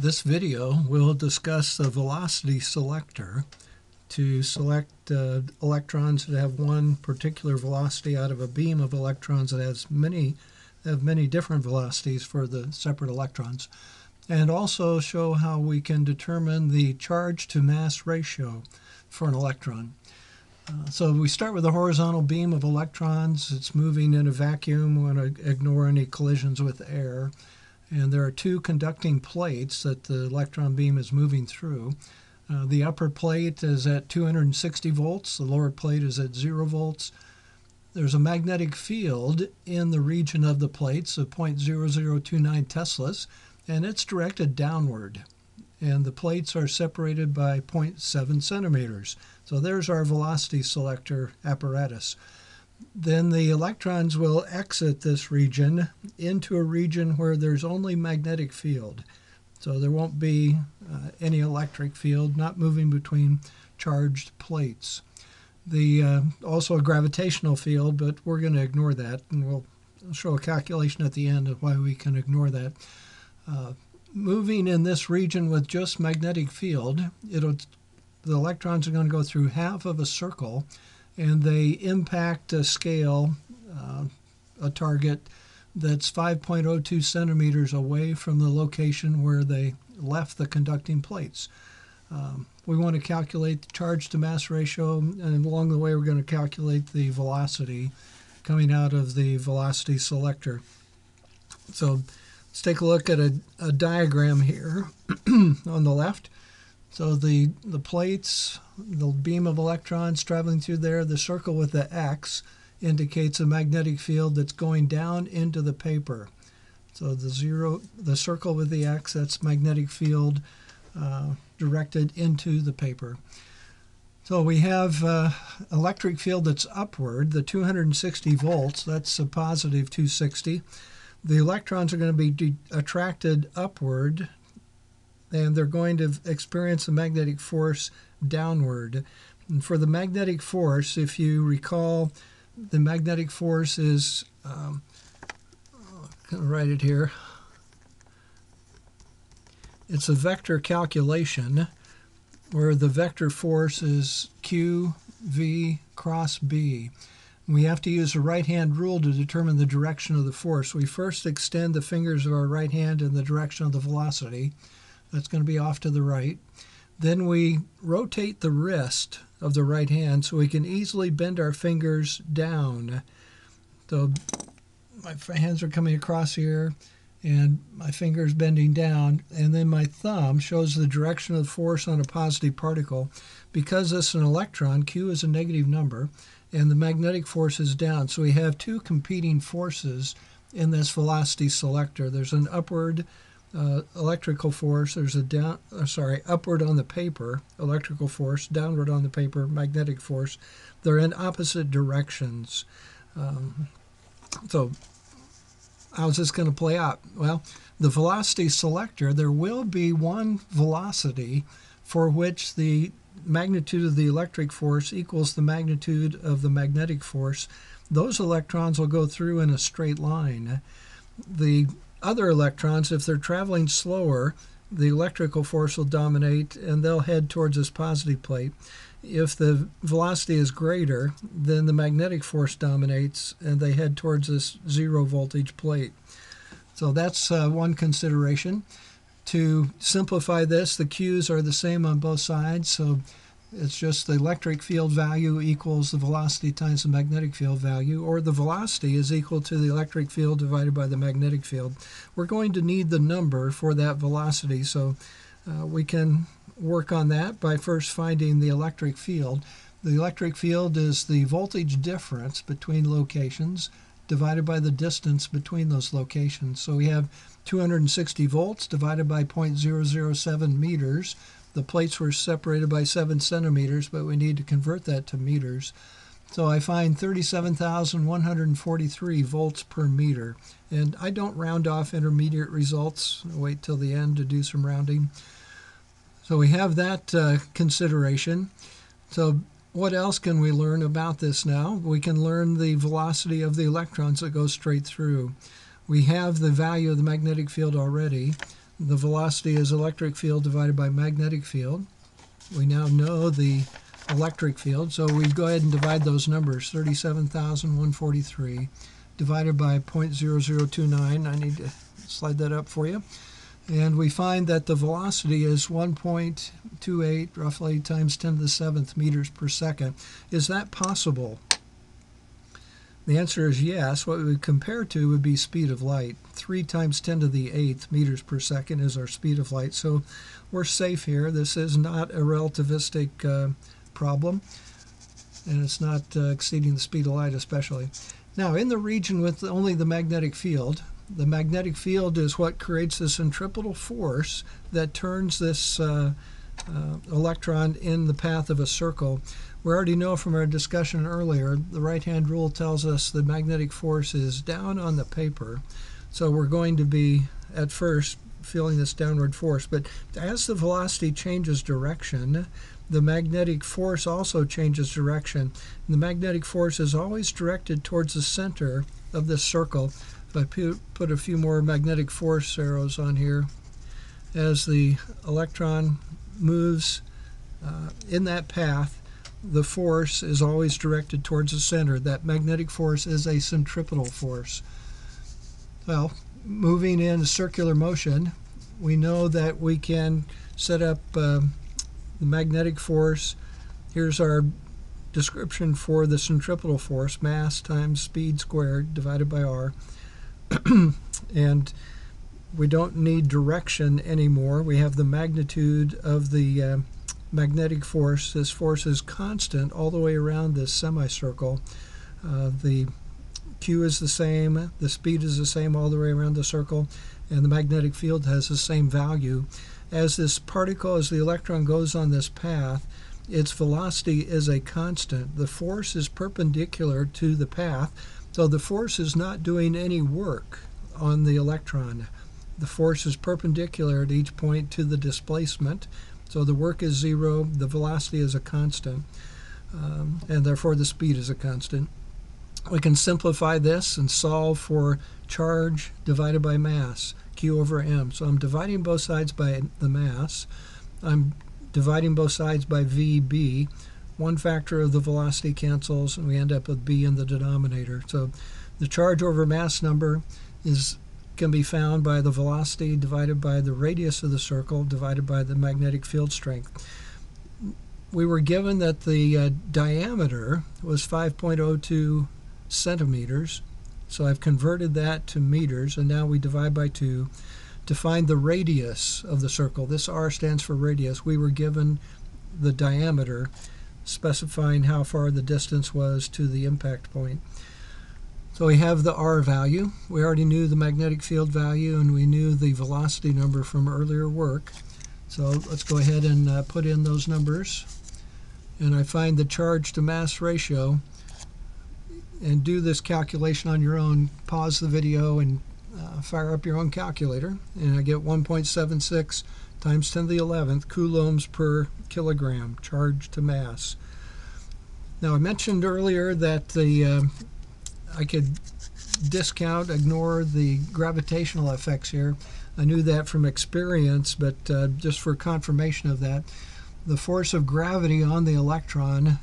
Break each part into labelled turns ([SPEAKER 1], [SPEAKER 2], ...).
[SPEAKER 1] This video will discuss the velocity selector to select uh, electrons that have one particular velocity out of a beam of electrons that has many have many different velocities for the separate electrons and also show how we can determine the charge to mass ratio for an electron. Uh, so we start with a horizontal beam of electrons. It's moving in a vacuum. We want to ignore any collisions with air. And there are two conducting plates that the electron beam is moving through. Uh, the upper plate is at 260 volts, the lower plate is at 0 volts. There's a magnetic field in the region of the plates of 0.0029 teslas, and it's directed downward. And the plates are separated by 0.7 centimeters. So there's our velocity selector apparatus. Then the electrons will exit this region into a region where there's only magnetic field. So there won't be uh, any electric field, not moving between charged plates. The uh, also a gravitational field, but we're going to ignore that, and we'll show a calculation at the end of why we can ignore that. Uh, moving in this region with just magnetic field, it'll the electrons are going to go through half of a circle, and they impact a scale, uh, a target that's 5.02 centimeters away from the location where they left the conducting plates. Um, we want to calculate the charge to mass ratio, and along the way, we're going to calculate the velocity coming out of the velocity selector. So let's take a look at a, a diagram here on the left. So the, the plates, the beam of electrons traveling through there, the circle with the X indicates a magnetic field that's going down into the paper. So the zero, the circle with the X, that's magnetic field uh, directed into the paper. So we have uh, electric field that's upward, the 260 volts, that's a positive 260. The electrons are going to be attracted upward and they're going to experience a magnetic force downward. And for the magnetic force, if you recall, the magnetic force is, um, I'll write it here. It's a vector calculation where the vector force is Q V cross B. We have to use a right hand rule to determine the direction of the force. We first extend the fingers of our right hand in the direction of the velocity. That's going to be off to the right. Then we rotate the wrist of the right hand so we can easily bend our fingers down. So my hands are coming across here and my fingers bending down and then my thumb shows the direction of the force on a positive particle because this is an electron q is a negative number and the magnetic force is down so we have two competing forces in this velocity selector there's an upward uh, electrical force. There's a down, uh, sorry, upward on the paper, electrical force, downward on the paper, magnetic force. They're in opposite directions. Um, so, how's this going to play out? Well, the velocity selector, there will be one velocity for which the magnitude of the electric force equals the magnitude of the magnetic force. Those electrons will go through in a straight line. The other electrons, if they're traveling slower, the electrical force will dominate and they'll head towards this positive plate. If the velocity is greater, then the magnetic force dominates and they head towards this zero voltage plate. So that's uh, one consideration. To simplify this, the Q's are the same on both sides. So it's just the electric field value equals the velocity times the magnetic field value, or the velocity is equal to the electric field divided by the magnetic field. We're going to need the number for that velocity, so uh, we can work on that by first finding the electric field. The electric field is the voltage difference between locations divided by the distance between those locations. So we have 260 volts divided by 0.007 meters the plates were separated by seven centimeters, but we need to convert that to meters. So I find 37,143 volts per meter. And I don't round off intermediate results. I wait till the end to do some rounding. So we have that uh, consideration. So what else can we learn about this now? We can learn the velocity of the electrons that go straight through. We have the value of the magnetic field already. The velocity is electric field divided by magnetic field. We now know the electric field, so we go ahead and divide those numbers 37,143 divided by 0.0029. I need to slide that up for you. And we find that the velocity is 1.28 roughly times 10 to the 7th meters per second. Is that possible? The answer is yes. What we would compare to would be speed of light. 3 times 10 to the 8th meters per second is our speed of light. So we're safe here. This is not a relativistic uh, problem, and it's not uh, exceeding the speed of light especially. Now, in the region with only the magnetic field, the magnetic field is what creates the centripetal force that turns this uh, uh, electron in the path of a circle. We already know from our discussion earlier, the right hand rule tells us the magnetic force is down on the paper. So we're going to be, at first, feeling this downward force. But as the velocity changes direction, the magnetic force also changes direction. The magnetic force is always directed towards the center of this circle. If I put a few more magnetic force arrows on here, as the electron moves uh, in that path, the force is always directed towards the center. That magnetic force is a centripetal force. Well, moving in circular motion, we know that we can set up uh, the magnetic force. Here's our description for the centripetal force, mass times speed squared divided by r. and we don't need direction anymore. We have the magnitude of the uh, magnetic force. This force is constant all the way around this semicircle. Uh, the Q is the same, the speed is the same all the way around the circle, and the magnetic field has the same value. As this particle, as the electron goes on this path, its velocity is a constant. The force is perpendicular to the path, so the force is not doing any work on the electron. The force is perpendicular at each point to the displacement, so the work is zero, the velocity is a constant, um, and therefore the speed is a constant. We can simplify this and solve for charge divided by mass, q over m. So I'm dividing both sides by the mass. I'm dividing both sides by vb one factor of the velocity cancels, and we end up with b in the denominator. So the charge over mass number is can be found by the velocity divided by the radius of the circle divided by the magnetic field strength. We were given that the uh, diameter was 5.02 centimeters, so I've converted that to meters, and now we divide by 2 to find the radius of the circle. This r stands for radius. We were given the diameter, specifying how far the distance was to the impact point. So we have the r value. We already knew the magnetic field value and we knew the velocity number from earlier work. So let's go ahead and uh, put in those numbers. And I find the charge to mass ratio and do this calculation on your own. Pause the video and uh, fire up your own calculator. And I get 1.76 times 10 to the 11th coulombs per kilogram charge to mass. Now I mentioned earlier that the uh, I could discount, ignore the gravitational effects here. I knew that from experience, but uh, just for confirmation of that, the force of gravity on the electron,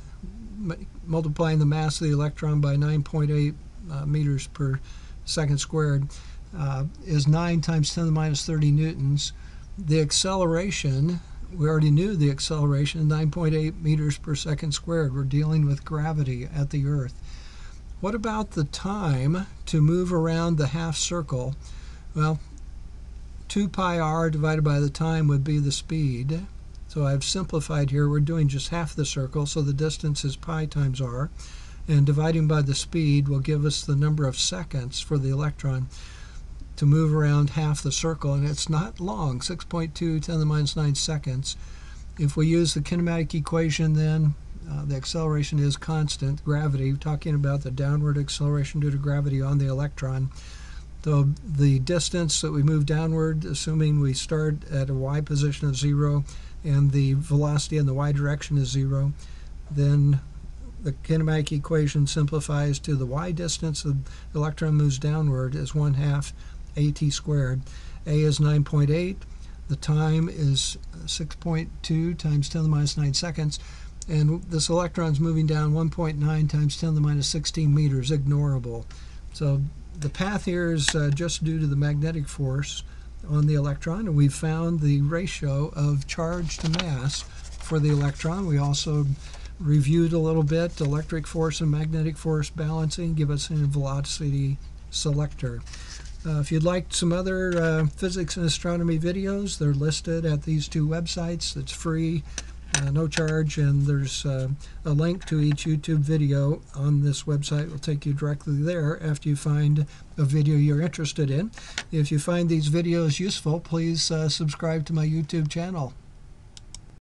[SPEAKER 1] multiplying the mass of the electron by 9.8 uh, meters per second squared, uh, is 9 times 10 to the minus 30 newtons the acceleration, we already knew the acceleration, 9.8 meters per second squared. We're dealing with gravity at the Earth. What about the time to move around the half circle? Well, 2 pi r divided by the time would be the speed. So I've simplified here. We're doing just half the circle, so the distance is pi times r. And dividing by the speed will give us the number of seconds for the electron to move around half the circle, and it's not long 6.2 10 to the minus 9 seconds. If we use the kinematic equation, then uh, the acceleration is constant, gravity, talking about the downward acceleration due to gravity on the electron. So the distance that we move downward, assuming we start at a y position of zero and the velocity in the y direction is zero, then the kinematic equation simplifies to the y distance the electron moves downward is one half at squared. A is 9.8. The time is 6.2 times 10 to the minus 9 seconds. And this electron's moving down 1.9 times 10 to the minus 16 meters, ignorable. So the path here is uh, just due to the magnetic force on the electron, and we've found the ratio of charge to mass for the electron. We also reviewed a little bit electric force and magnetic force balancing, give us a velocity selector. Uh, if you'd like some other uh, physics and astronomy videos, they're listed at these two websites. It's free, uh, no charge, and there's uh, a link to each YouTube video on this website. will take you directly there after you find a video you're interested in. If you find these videos useful, please uh, subscribe to my YouTube channel.